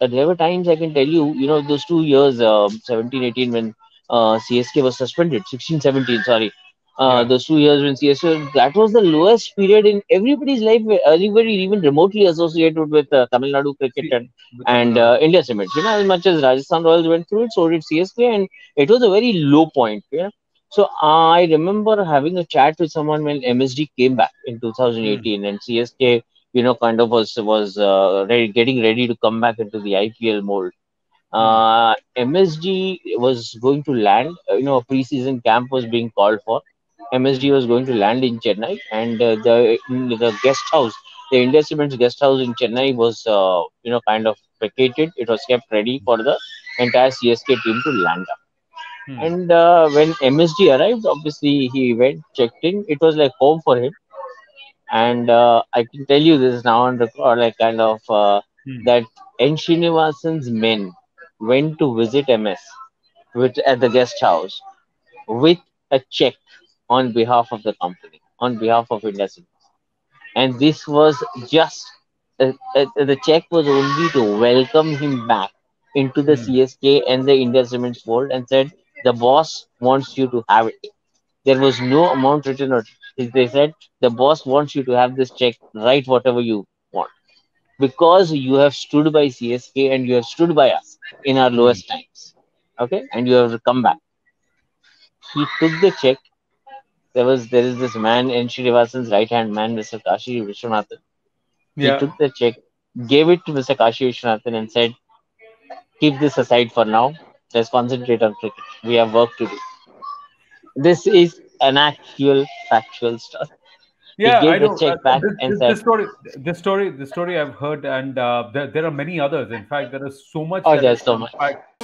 uh, there were times I can tell you, you know, those two years, uh, 17, 18, when uh, CSK was suspended, 16, 17, sorry. Uh, Yeah. those two years when CSK, that was the lowest period in everybody's life, where anybody even remotely associated with uh, Tamil Nadu cricket and, and Nadu. uh, India Cements. You know, as much as Rajasthan Royals went through it, so did CSK, and it was a very low point. Yeah. So I remember having a chat with someone when MSD came back in Hmm. 2018 and CSK, you know, kind of was was uh, ready, getting ready to come back into the IPL mold. Uh, MSD was going to land. uh, You know, a preseason camp was being called for. MSD was going to land in Chennai, and uh, the the guest house, the India Cements guest house in Chennai was, uh, you know, kind of vacated. It was kept ready for the entire CSK team to land up. Hmm. And uh, when MSD arrived, obviously he went, checked in. It was like home for him. And uh, I can tell you this now on record, like kind of uh, Hmm. that N. Srinivasan's men went to visit MS with at the guest house with a check on behalf of the company, on behalf of Cements. And this was just uh, uh, the check was only to welcome him back into the Hmm. CSK and the India Cements fold and said the boss wants you to have it. There was no amount written on it. They said the boss wants you to have this check, write whatever you want because you have stood by CSK and you have stood by us in our Hmm. lowest times. Okay, and you have come back. He took the check. There was there is this man in Srinivasan's right hand man, Mr. Kasi Viswanathan. He Yeah. took the check, gave it to Mr. Kasi Viswanathan, and said, "Keep this aside for now. Let's concentrate on cricket. We have work to do." This is an actual factual story. Yeah, I know. Uh, back this, and this, said, this story, this story, this story I've heard, and uh, there, there are many others. In fact, there is so much "Oh, there's so much." transpired